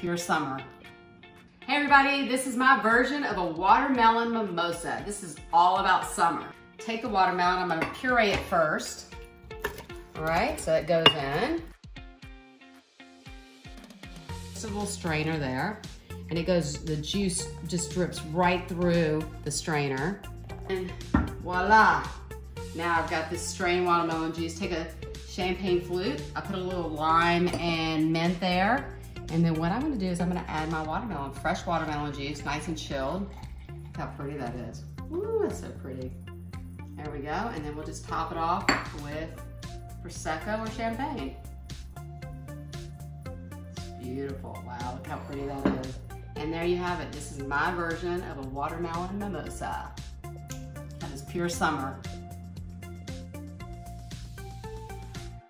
pure summer. Hey everybody, this is my version of a watermelon mimosa. This is all about summer. Take the watermelon, I'm gonna puree it first. All right, so it goes in. Just a little strainer there. And it goes, the juice just drips right through the strainer. And voila. Now I've got this strained watermelon juice. Take a champagne flute. I put a little lime and mint there. And then what I'm gonna do is I'm gonna add my watermelon, fresh watermelon juice, nice and chilled. Look how pretty that is. Ooh, that's so pretty. There we go. And then we'll just top it off with Prosecco or champagne. It's beautiful. Wow, look how pretty that is. And there you have it. This is my version of a watermelon mimosa. That is pure summer.